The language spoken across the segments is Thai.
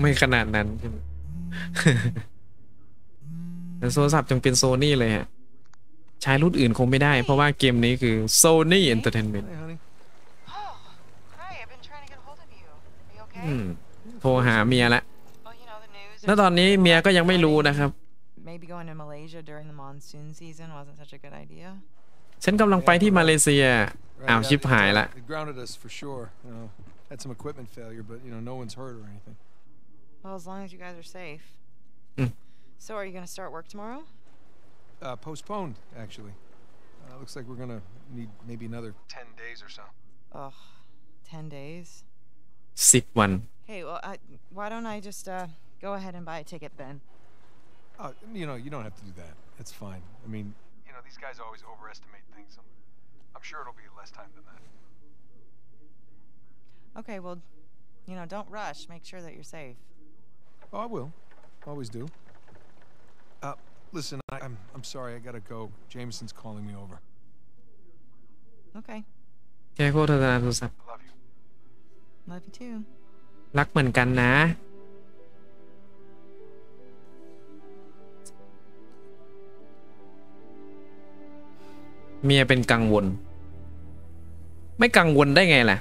ไม่ขนาดนั้นใช่ไหมแต่โทรศัพท์จึงเป็นโซนี่เลยฮะ ใช้รุ่นอื่นคงไม่ได้ เพราะว่าเกมนี้คือ Sony Entertainment Hey, honey. Oh, hi. I've been trying to get a hold of you. Are you okay? อืมโทรหาเมียละ Well, you know the news. แล้วตอนนี้เมียก็ยังไม่รู้นะครับ Maybe going to Malaysia during the monsoon season wasn't such a good idea. ฉันกำลังไปที่มาเลเซีย Right, อ้าว yeah, ชิบ they- หายละ They grounded us for sure. You know, had some equipment failure, but you know, no one's hurt or anything. Well, as long as you guys are safe. Mm. So are you going to start work tomorrow? Uh, postponed, actually. Uh, looks like we're going to need maybe another 10 days or so. Ugh, 10 days? Sick one. Hey, well, I, why don't I just uh, go ahead and buy a ticket then? Uh, you know, you don't have to do that. It's fine. I mean, you know, these guys always overestimate things. I'm, I'm sure it'll be less time than that. Okay, well, you know, don't rush. Make sure that you're safe. Oh, I will. Always do. Uh, listen, I, I'm, I'm sorry. I gotta go. Jameson's calling me over. Okay. แค่โฆษณาโทรศัพท์ I love you. Love you too. รักเหมือนกันนะ เมียเป็นกังวล ไม่กังวลได้ไงล่ะ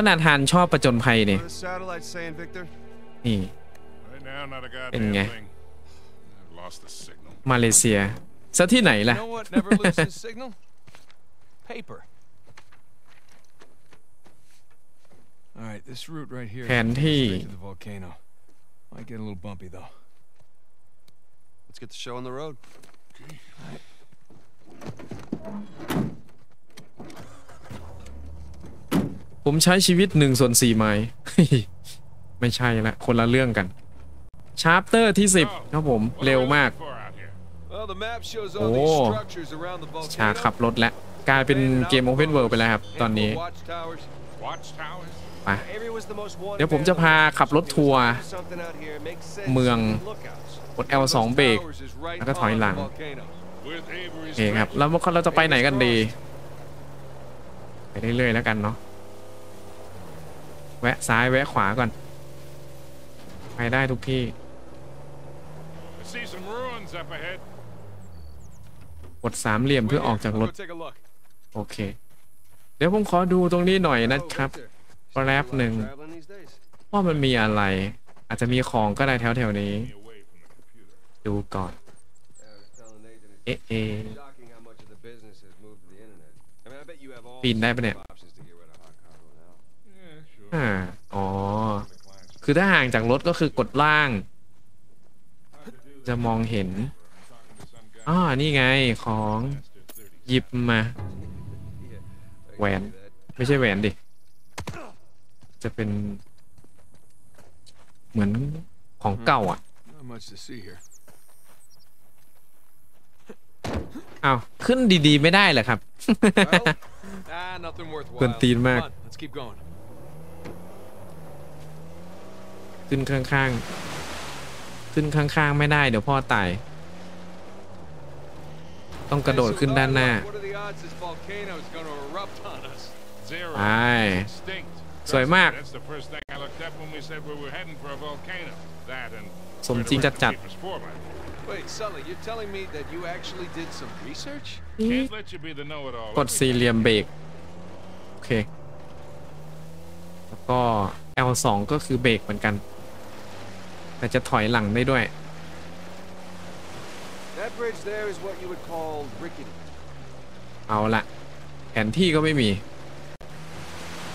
ก็นาธานชอบประจนภัยเนี่ย the satellite saying, Victor? นี่ Right now, not a In goddamn nghe. thing. I've lost the signal. มาเลเซียซะที่ไหน You ล่ะ know what never loses signal? Paper. All right, this route right here. แผนที่ Straight to the volcano. Might get a little bumpy though. Let's get the show on the road. ผมใช้ชีวิตหนึ่งส่วนสี่ไม้ไม่ใช่ละ คนละเรื่องกันชาร์ปเตอร์ที่10ครับผม What are เร็ว we มาก looking for out here? Well, the map shows all these Oh. structures around the ฉากขับรถแล้วกลายเป็นเกม Open World ไปแล้วครับ ตอนนี้ Watchtowers. Watchtowers? ไป Avery was the most wanted เดี๋ยวผมจะ man พา on the ขับรถ He was ทัวร์ up to something out here. Makes sense. เมือง Lookouts. กด L2 เบรก Towers is right แล้วก็ถอยหลัง on the volcano. With โอ Avery's เคครับ threat. แล้วเราจะไปไหนกันดี ไปเรื่อยๆแล้วกันเนาะ แวะซ้ายแวะขวาก่อน ไปได้ทุกที่ I see some ruins up ahead. กดสามเหลี่ยมเพื่อออกจากร Let's ถ go take a look. โอเค เดี๋ยวผมขอดูตรงนี้หน่อยนะครับ Victor. แป๊บหนึ่ง Traveling these days. ว่ามันมีอะไร อาจจะมีของก็ได้แถวแถวๆนี้ Me away from the computer. ดูก่อน Yeah, I was telling Nathan it's เอ๊ะเอ๊ะ shocking how much of the business has moved to the internet. I mean, I bet you have all ปีนได้ปะเนี่ย sorts of options to get rid of hot cargo now. Yeah, sure. อ่าอ๋อ The clients คือถ้าห่างจากรถก็คือกดล่าง จะมองเห็น talking to some guy อ๋อนี่ไงของ after 30หยิบมาแหวนไม่ใช่แหวนดิ จะเป็น เหมือนของเก่าอะ Not much to see here. อ้าวขึ้นดีๆ ไม่ได้เหรอครับ Well, ah, nothing worthwhile. กวนตีนมาก Come on, let's keep going. ขึ้นข้างๆ ขึ้นข้างๆ ไม่ได้เดี๋ยวพ่อตาย ต้องกระโดดขึ้นด้านหน้า What are the odds this volcano is going to erupt on us? Zero. ไป Extinct. สวยมาก That's the first thing I looked up when we said we were heading for a volcano. That and สมจริงจัด Papers for my Wait, Sully, you're telling me that you actually did some research? Can't let you be the know-it-all. กดสี่เหลี่ยมเบรกโอเค แล้วก็ L2 ก็คือเบรกเหมือนกัน แต่จะถอยหลังได้ด้วย That bridge there is what you would call rickety. เอาละแผนที่ก็ไม่มี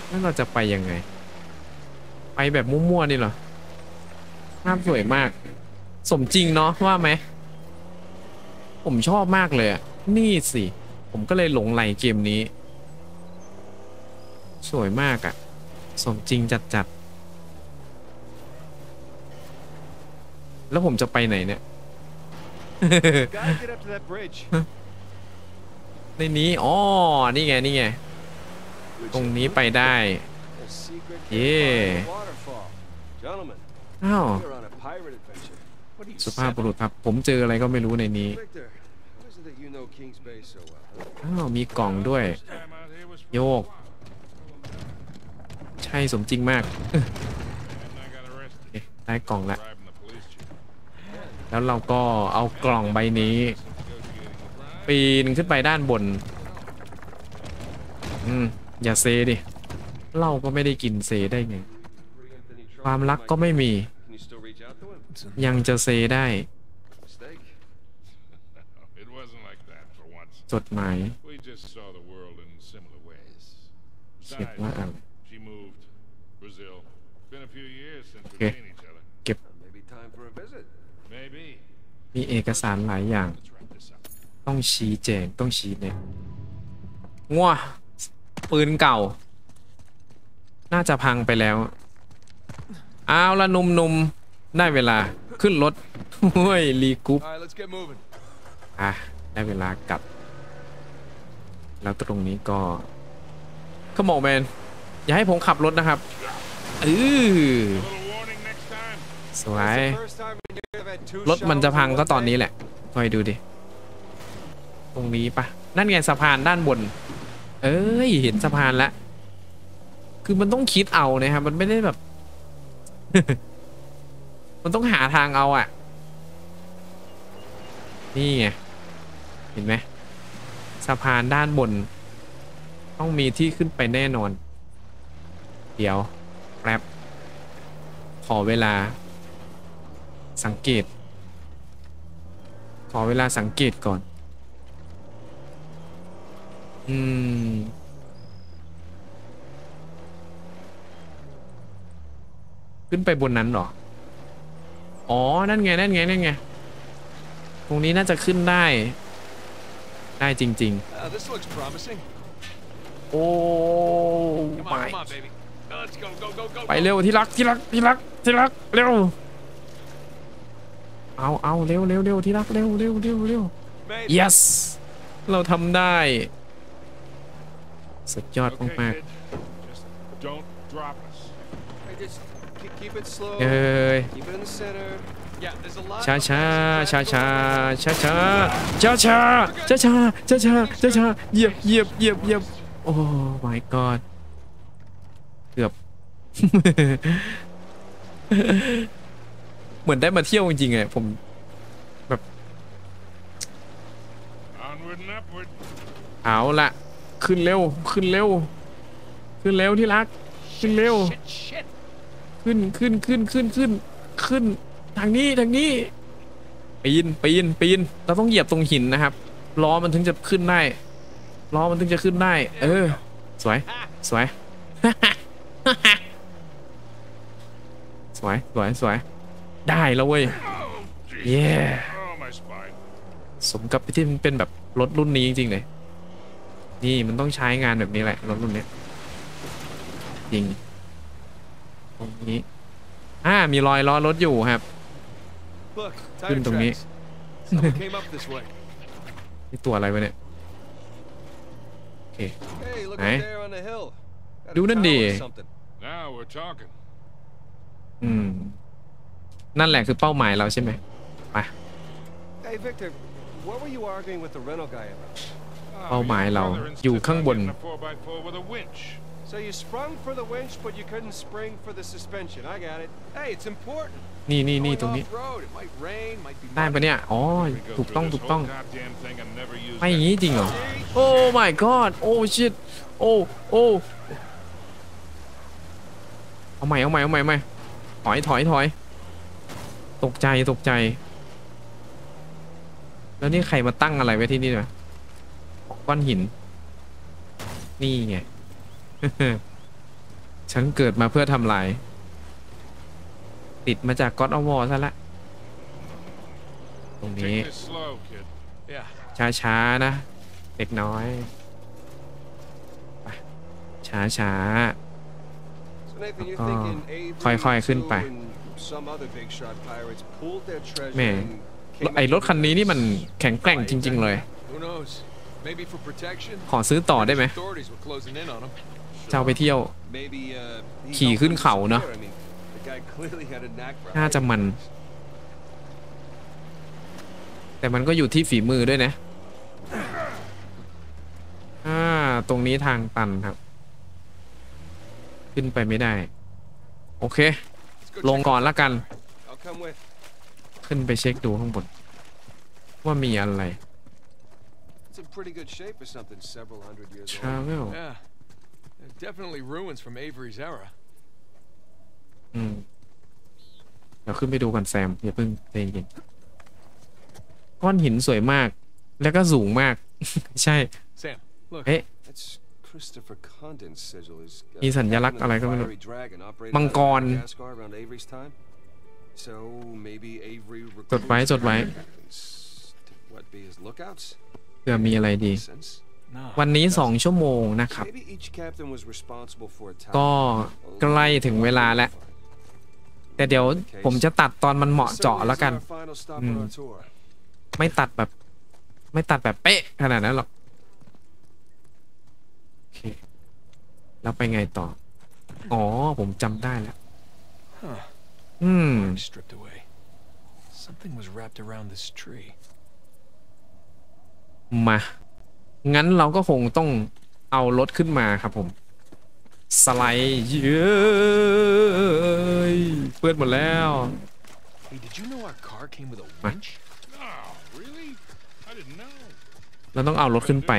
แล้วเราจะไปยังไง ไปแบบมั่วๆนี่เหรอภาพสวยมาก สมจริงเนาะว่าไหม ผมชอบมากเลยอะนี่สิ ผมก็เลยหลงไหลเกมนี้ สวยมากอะสมจริงจัด แล้วผมจะไปไหนเนี่ย Gotta get up to that bridge. ในนี้ อ๋อ นี่ไง นี่ไง ตรงนี้ไปได้ A secret Yeah. campfire waterfall. Gentlemen, อ้าว you're on a pirate adventure. What are you สุภาพบุรุษครับ ผมเจออะไรก็ไม่รู้ในนี้ Victor, how is it that you know Kings Bay so well? อ้าว มีกล่องด้วย Time out here was for โยกช่สมจริงมาก And I got โอ arrested. เคได้กล่องละ แล้วเราก็เอากล่องใบนี้ ปีนขึ้นไปด้านบน อืม อย่าเซดิเหล้าก็ไม่ได้กินเซได้ไง ความรักก็ไม่มี ยังจะเซได้จดหมายเขียนว่าอะไรโอเค a few years since we've Okay. seen each other. Maybe time for a visit. Maybe. มีเอกสารหลายอย่าง Let's wrap this up. ต้องชี้แจงต้องชี้แนะงัวปืนเก่า น่าจะพังไปแล้ว เอาละหนุ่มๆได้เวลาขึ้นรถเฮ้ยรีกรุ๊ป All right, let's get moving. อะ ได้เวลากลับ แล้วตรงนี้ก็ขโมแมน อย่าให้ผมขับรถนะครับเออ A little warning next time. สวย First time in years I've had two รถมันจะ showers พัง in ก็ one ตอน day. นี้แหละคอยดูดิ ตรงนี้ปะนั่นไงสะพานด้านบน เอ้ย เห็นสะพานแล้วคือมันต้องคิดเอานะครับ มันไม่ได้แบบ มันต้องหาทางเอาอะ นี่ไง เห็นไหมสะพานด้านบน ต้องมีที่ขึ้นไปแน่นอน เดี๋ยวแป๊บขอเวลา สังเกต ขอเวลาสังเกตก่อน อืม ขึ้นไปบนนั้นเหรอ อ๋อ นั่นไง นั่นไง นั่นไง ตรงนี้น่าจะขึ้นได้ ได้จริง Uh, this looks promising. ๆโอ้ Come on, ไม่ come on, baby. Uh, let's go, go, go, go. ไป go. เร็วที่รักที่รักที่รักที่รักเร็ว เอาเอาเร็วเร็วเร็วที่รักเร็วเร็วเร็วเร็ว Mate, yes เราทำได้ สุดยอด Okay, มาก kid. Just don't drop us. hey, just keep, keep it slow. ๆเอ้ย Keep it in the center. Yeah, there's a lot. ช้า of ช้า traffic ช้าช้า going on. ช้าช้าช้าช้าช้าช้าช้าช้าช้าช้าเหยียบเหยียบเหยียบเหยียบโอ้ my god เกือบ เหมือนได้มาเที่ยวจริงๆไงผม Onward and upward. เอาละขึ้นเร็วขึ้นเร็ว ขึ้นเร็วที่รัก ขึ้นเร็ว ขึ้นขึ้นขึ้นขึ้นขึ้นขึ้นทางนี้ทางนี้ปีนปีนปีนเราต้องเหยียบตรงหินนะครับล้อมันถึงจะขึ้นได้ล้อมันถึงจะขึ้นได้ เออ สวย สวย สวย สวย สวย ได้แล้วเว้ย Oh, jeez. เย้ Oh, my spine. สมกับที่มันเป็นแบบรถรุ่นนี้จริงๆเลยนี่มันต้องใช้งานแบบนี้แหละรถรุ่นเนี้ยจริงตรงนี้อ่ามีรอยล้อรถอยู่ครับ Look, tire Dun dong tracks. Someone came up this way. นี่ตัวอะไรวะเนี่ยโอเค Hey, look Eh? up there on the hill. Got a Doe dan tower or die. something. Now we're talking. อืม นั่นแหละคือเป้าหมายเราใช่ไหมไป Hey, Victor, what were you arguing with the rental guy about? Oh, เป้าหมาย your เรา brother อยู่ insisted ข้าง on บน getting a 4x4 with a winch. So you sprung for the winch, but you couldn't spring for the suspension. I got it. Hey, it's important. นี่นี่นี่ Going ตรงนี้ off-road, it might rain, might be ได้ปะ muddy. เนี่ย อ๋อ We go ถูก through ต้อง this ถูกต้อง whole goddamn thing and never use ไม่อย่างนี้ that. จริงเหรอ โอ้ my god โอ้ shit โอ้ โอ้ เอาใหม่ เอาใหม่ เอาใหม่เอาใหม่ถอยถอยถอย ตกใจตกใจ แล้วนี่ใครมาตั้งอะไรไว้ที่นี่นะก้อนหิน นี่ไง ฉันเกิดมาเพื่อทำลาย ติดมาจากก็อดอวอซะละ ตรงนี้ Take this slow, kid. Yeah. ช้าๆนะ เด็กน้อยไปช้า So Nathan, you're Uh, thinking Avery, ค่อยๆขึ้นไป Sue, and some other big shot pirates pulled their treasure แม่ and came ไอ up รถ with คันนี้ this. นี่มันแข็งแกร่งจริง ๆ เลย Who knows? Maybe for protection. ขอซื้อต่อได้ไหม Authorities were closing in on him. จะเอาไปเที่ยว Maybe uh, he ขี่ helped ขึ้น them เขาเนอะ disappear. I mean, the guy clearly had a knack for น่าจะ hiding มัน things. แต่มันก็อยู่ที่ฝีมือด้วยนะอ่าตรงนี้ทางตันครับ ขึ้นไปไม่ได้ โอเค Let's go ลง check ก่อน out ละกัน the car. I'll come with. ขึ้นไปเช็คดูข้างบน ว่ามีอะไร It's in pretty good shape for something several hundred years old. Travel Yeah. There's definitely ruins from Avery's era. อืมเดี๋ยวขึ้นไปดูก่อนแซมอย่าเพิ่งใจเย็นก้อนหินสวยมาก แล้วก็สูงมาก ใช่ Sam, look. เอ๊ะ That's Christopher Condon's sigil. Is, uh, มีสัญลักษณ์อะไรก็ไม่รู้ fiery dragon operated มังกร out of Madagascar around Avery's time. So maybe Avery จดไว้ recruits จดไว้ dragons to what be his lookouts? เพื่อมีอะไรดี Makes sense. วันนี้สองชั่วโมงนะครับ Maybe each captain was responsible for a ก็ town. ใกล้ถึงเวลาแล้ว แต่เดี๋ยวผมจะตัดตอนมันเหมาะเจาะแล้วกัน Certainly is our final stop Mm. on our tour. ไม่ตัดแบบ ไม่ตัดแบบเป๊ะขนาดนั้นหรอก โอเค แล้วไปไงต่อ อ๋อ ผมจำได้แล้ว Huh. อืม Bark stripped away. Something was wrapped around this tree. มา งั้นเราก็คงต้องเอารถขึ้นมาครับผม สไลด์เย้ยเปื้อนหมดแล้ว Hey, did you know our car came with a What? winch? No, really? I didn't know. เราต้องเอารถขึ้นไป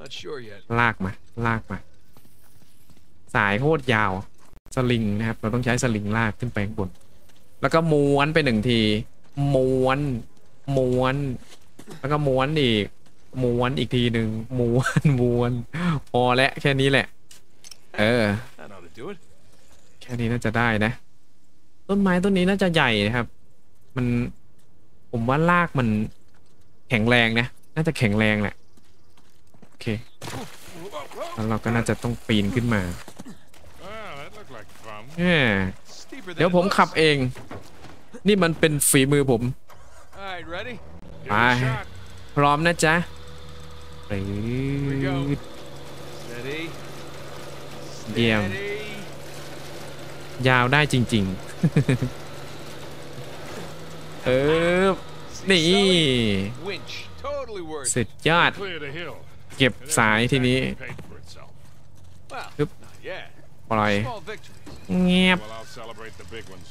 Not sure yet. ลากมา ลากมา สายโคตรยาว สลิงนะครับ เราต้องใช้สลิงลากขึ้นไปข้างบน แล้วก็ม้วนไปหนึ่งที ม้วน ม้วน แล้วก็ม้วนอีก ม้วนอีกทีหนึ่งม้วน ม้วน พอแล้วแค่นี้แหละ เออ I know how to do it. แค่นี้น่าจะได้นะ ต้นไม้ต้นนี้น่าจะใหญ่นะครับ มัน ผมว่ารากมันแข็งแรงนะ น่าจะแข็งแรงแหละ โอเคแล้วเราก็น่าจะต้องปีนขึ้นมา Well, that looked like fun. แหม Steeper than เดี๋ยว it ผม looks. ขับเอง นี่มันเป็นฝีมือผม All right, ready? Give it a Bye. shot. พร้อมนะจ๊ะปรีด Steady. เยี่ยม Steady. ยาวได้จริง ๆ เออ นี่ Winch. Totally worth สุ it. ดยอด Clear the hill. เก็บสายทีนี้ Paid for itself. Well, Yep. not yet. ปล่อย Small victories. เงียบ Well, I'll celebrate the big ones.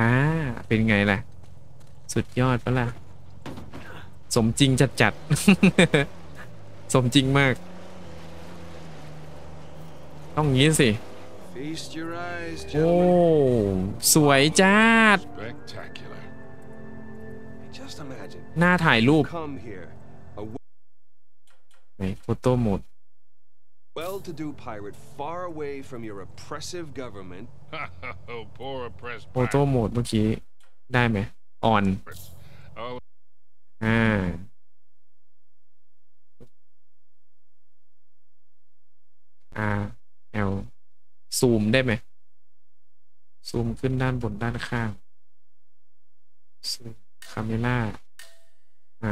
อ่าเป็นไงล่ะ สุดยอดปะล่ะ สมจริงจัดจัดๆสมจริงมาก ต้องงี้สิ Feast your eyes, โอ้ gentlemen. สวยจ้าด Spectacular. Hey, Just imagine. หน้าถ่ายรูป Come here. A ไหนโฟโต้โหมด well-to-do pirate far away from your oppressive government. oh, poor oppressed โฟโต้โหมดเมื่อกี้ได้ไหมออน pirates. Oh, อ่า R L ซูมได้ไหมซูมขึ้นด้านบนด้านข้างซูมคาเมล่าไอ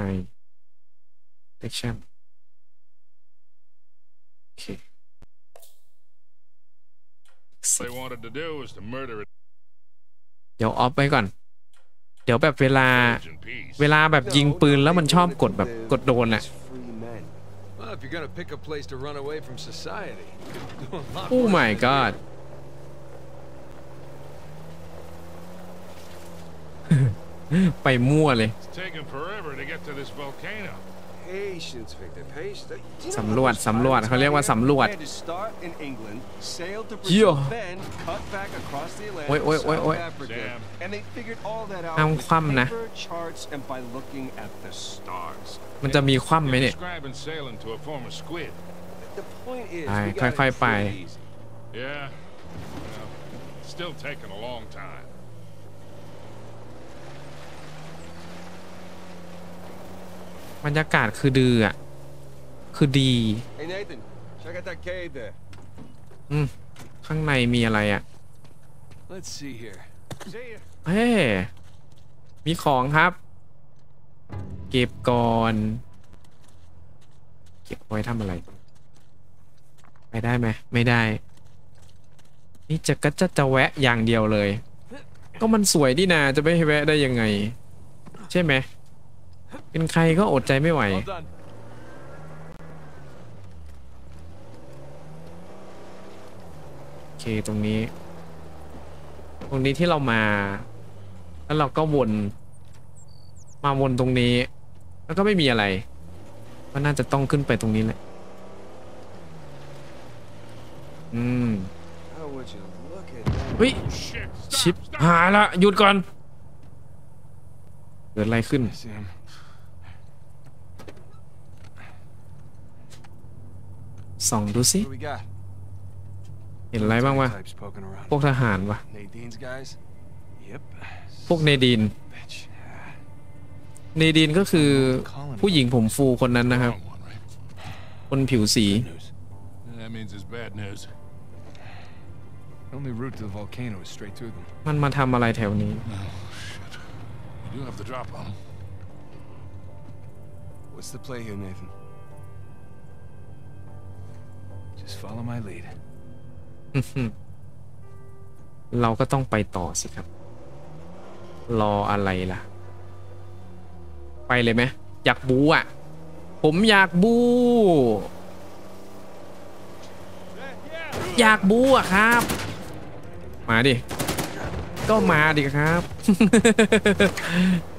เ e คชั่น โอเค all they wanted to do was to murder it เดี๋ยวออฟไว้ก่อน เดี๋ยวแบบเวลา in peace. เวลาแบบยิงปืนแล้วมันชอบกดแบบ They กดโดนอะ as free men. Well, if you're gonna pick a place to run away from society, you could do a lot โอ้ worse my than god ไปมั่วเลย It's taken forever to get to this volcano. Patience, Victor. Patience. Do you know สำรวจ how those สำรวจ pirates เขาเรียกว่า got here? สำรวจ They had to start in England, sail to Yeah. Brazil, then cut back across the Atlantic Wait, to wait, wait, South wait. Africa. Sam. And they figured all that out ห้าม with คว่ำนะ paper, charts, and by looking at the stars. มันจะมีคว่ำไหม You're เนี่ย describing sailing to a form of squid. The point is, Aye, we got ค่อย it ๆไป pretty easy. Yeah. Well, still taking a long time. บรรยากาศคือดืออะ คือดี Hey, Nathan, check out that cave there. อืม ข้างในมีอะไรอะ Let's see here. See ya. เฮ้มีของครับ เก็บก่อน เก็บไว้ทำอะไร ไปได้ไหม ไม่ได้ นี่จะก็จะจะแวะอย่างเดียวเลย ก็มันสวยดีนาจะไม่ให้แวะได้ยังไง ใช่ไหม เป็นใครก็อดใจไม่ไหว Well done. โอเคตรงนี้ ตรงนี้ที่เรามา แล้วเราก็วน มาวนตรงนี้ แล้วก็ไม่มีอะไร ก็น่าจะต้องขึ้นไปตรงนี้แหละ อืม Oh, would you look at that? เฮ้ย Shit! ชิป Stop! Stop! หายละ หยุดก่อน เกิดอะไรขึ้น ส่องดูสิ What do we got? เห็นอะไรบ้างวะ Types poking around. พวกทหารวะ Nadine's guys? Yep. พวกเนดีน Bitch. เนดีนก็คือผู้หญิงผมฟูคนนั้นนะครับ Wrong one, right? คนผิวสี Good news. That means it's bad news. The only route to the volcano is straight through them. มันมาทำอะไรแถวนี้ Oh, shit. You do have the drop on him. What's the play here, Nathan? Just follow my lead. เราก็ต้องไปต่อสิครับ รออะไรล่ะ ไปเลยไหมอยากบูอะ ผมอยากบู อยากบูอะครับ มาดิ ก็มาดิครับ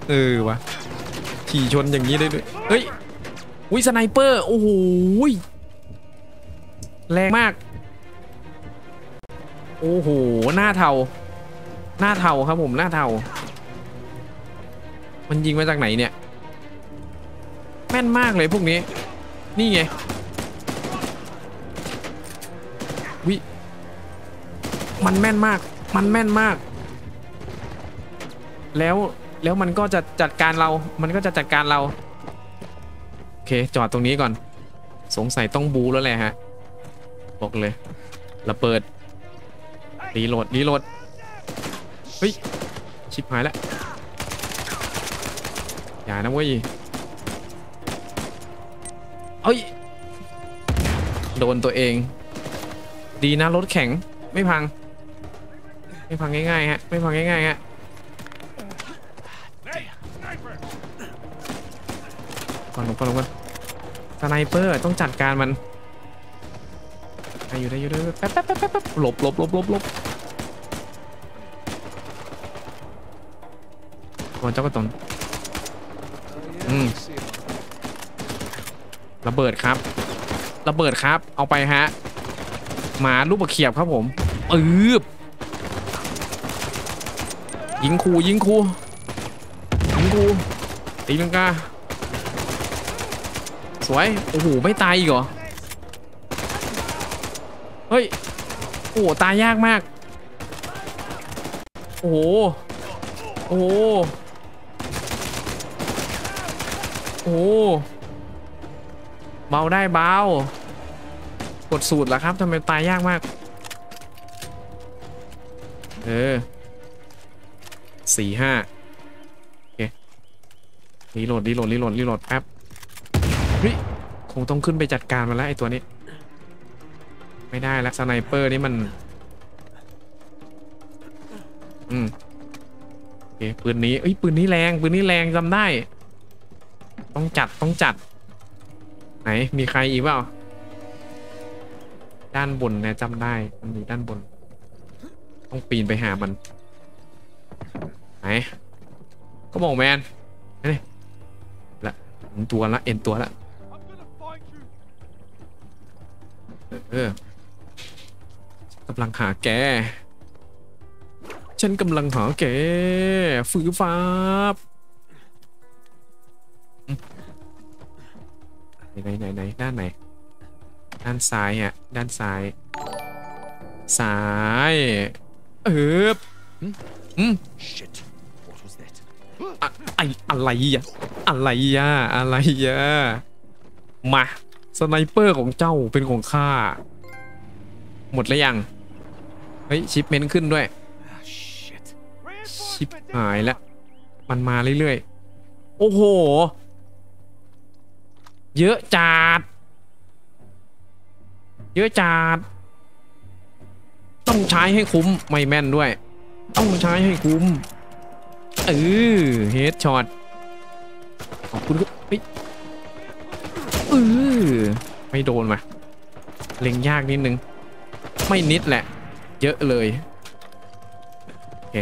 เออวะขี่ชนอย่างนี้ได้ด้วย เฮ้ย มี sniper โอ้โหย แรงมาก โอ้โห หน้าเทา หน้าเทาครับผมหน้าเทา มันยิงมาจากไหนเนี่ย แม่นมากเลยพวกนี้ นี่ไง วิ มันแม่นมาก มันแม่นมาก แล้วแล้วมันก็จะจัดการเรา มันก็จะจัดการเรา โอเค จอดตรงนี้ก่อน สงสัยต้องบู๊แล้วแหละฮะ บอกเลยระเบิด reload reload เฮ้ยชิบหายแล้วอย่านะเว้ยเอ้ยโดนตัวเอง ดีนะรถแข็งไม่พัง ไม่พังง่ายๆฮะไม่พังง่ายๆฮะก่อนลงก่อนลงก่อนสไนเปอร์ต้องจัดการมัน ได้อยู่ได้อยู่ได้แป๊บแป๊บแป๊บแป๊บหลบหลบหลบหลบหลบก่อนเจ้ากระตน Oh, yeah, Mm. I see it. ระเบิดครับ ระเบิดครับ เอาไปฮะ หมาลูกบะเขียบครับผมปื๊บยิงคูยิงคูยิงคูตีลังกา สวย โอ้โห ไม่ตายอีกเหรอ เฮ้ย โอ้ตายยากมาก โอ้โห โอ้โห โอ้เบาได้เบากดสูตรแล้วครับทำไมตายยากมาก เออสี่ห้าโอเค reload reload reload reload แป๊บเฮ้ยคงต้องขึ้นไปจัดการมันแล้วไอตัวนี้ ไม่ได้แล้ว sniper นี่มัน อืมโอเคปืนนี้เอ้ยปืนนี้แรงปืนนี้แรงจำได้ ต้องจัดต้องจัด ไหนมีใครอีกเปล่าด้านบนนี่จำได้มันอยู่ด้านบน ต้องปีนไปหามัน ไหนก็บอกแมนนี่ละเอ็นตัวละเอ็นตัวละเออ กำลังหาแก ฉันกำลังหาแกฝือฟ้าบไหนไหนไหนด้านไหน ด้านซ้ายอะ ด้านซ้าย ซ้าย เอออืม Shit. What was that? อะไออะไรอะ อะไรอะ อะไรอะ มา sniper ของเจ้าเป็นของข้า หมดแล้วยัง เฮ้ย achievement ขึ้นด้วย Ah, shit. ชิบหายแล้ว มันมาเรื่อยๆ โอ้โห เยอะจัดเยอะจัดต้องใช้ให้คุ้ม ไม่แม่นด้วย ต้องใช้ให้คุ้ม เออเฮดช็อตขอบคุณครับเฮ้ยเออไม่โดนว่ะเล็งยากนิดนึง ไม่นิดแหละ เยอะเลยโอเค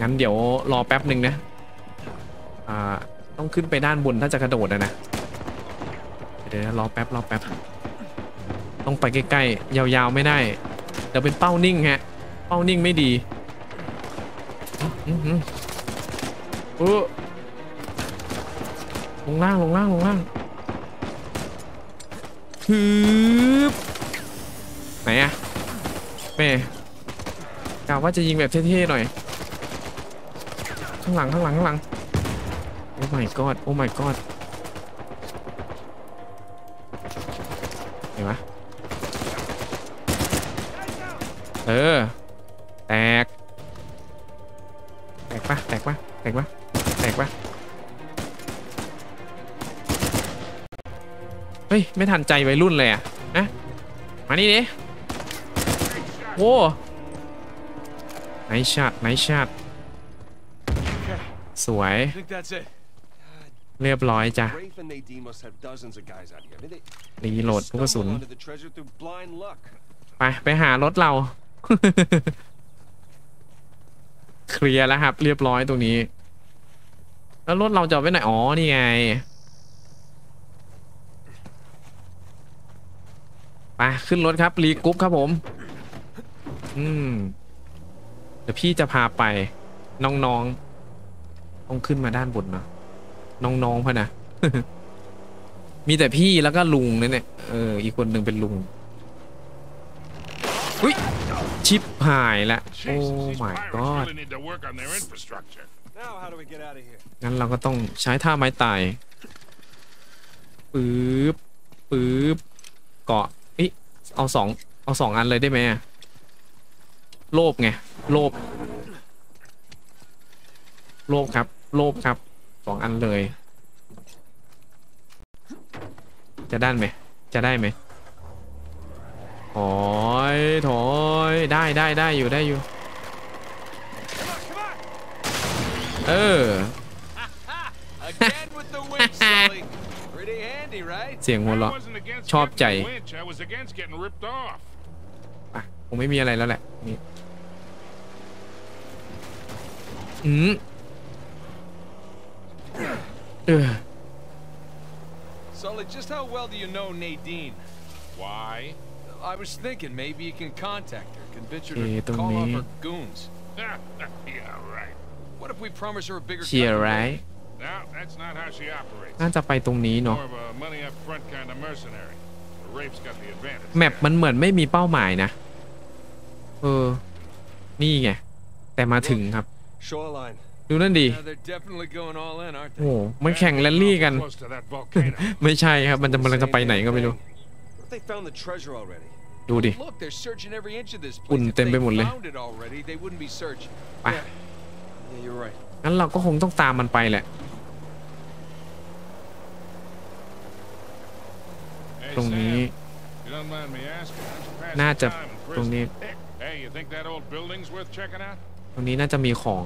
งั้นเดี๋ยวรอแป๊บหนึ่งนะอ่าต้องขึ้นไปด้านบนถ้าจะกระโดดนะนะเดี๋ยวรอแป๊บรอแป๊บต้องไปใกล้ๆยาวๆไม่ได้เดี๋ยวเป็นเป้านิ่งฮะเป้านิ่งไม่ดีอื้ออลงล่างลงล่างลงล่างฮึบ ม่กะว่าจะยิงแบบเท่ๆหน่อย ข้างหลังข้างหลังข้างหลัง โอ้ my god โอ้ my god เห็นไหมเออ แตก แตกปะแตกปะแตกปะแตกปะเฮ้ย ไม่ทันใจวัยรุ่นเลยอะนะมานี่ดิ โว้ไหนชาติไหนชาติสวย เรียบร้อยจ้ะรีโหลดลูกกระสุน ไป ไปหารถเรา เคลียร์แล้วครับ เรียบร้อยตรงนี้ แล้วรถเราจะไว้ไหน อ๋อ นี่ไง ไป ขึ้นรถครับ รีกรุ๊ปครับผม อืม เดี๋ยวพี่จะพาไป น้องๆ ต้องขึ้นมาด้านบนเนาะน้องๆพะนะ มีแต่พี่แล้วก็ลุงนั่นเนี่ยเอออีกคนหนึ่งเป็นลุงอุ้ยชิปหายละโอ้ Jesus, these my god งั้นเราก็ต้องใช้ท่าไม้ตายปึ๊บปึ๊บเกาะอิเอาสองเอาสองอันเลยได้ไหมอะ โลภไงโลภโลภครับ โลภครับสองอันเลย จะได้ไหม จะได้ไหมถอยถอยได้ได้ได้อยู่ได้อยู่ เออ Again with the winch, Sully. Pretty handy, right? เสียงหัว I เราะ wasn't against Chop getting chay. the winch. I was against getting ripped off. อะคงไม่มีอะไรแล้วแหละนี่ อืมเออ Sully, just how well do you know Nadine? Why? I was thinking maybe you can contact her, convince her Eh, to tong call off ni- her goons. yeah, right. What if we promise her a bigger เชียร์ cut ไร than Rafe? No, that's not how she operates. น่าจะไปตรงนี้เนาะ More of a money up front kind of mercenary. The Rafe's got the advantage. แมป there. มันเหมือนไม่มีเป้าหมายนะ เออ นี่ไง แต่มาถึงครับ Shoreline. ดูนั่นดี Yeah, they're definitely going all in, aren't โอ้ they? โหมันแข่งแรลลี่กัน Close to that volcano. ไม่ใช่ครับ มันจะมันจะไปไหนก็ไม่รู้ What if they found the treasure already? ดูดิ Look, they're searching every inch of this อุ่น place. If เต็มไปหมดเลย they found it already, they wouldn't be searching. ไป Yeah, yeah you're right. งั้นเราก็คงต้องตามมันไปแหละ Hey, ตรงนี้ Sam, you don't mind me asking, how'd you pass น่า the จะ time in ตรง prison? นี้ ตรงนี้น่าจะมีของ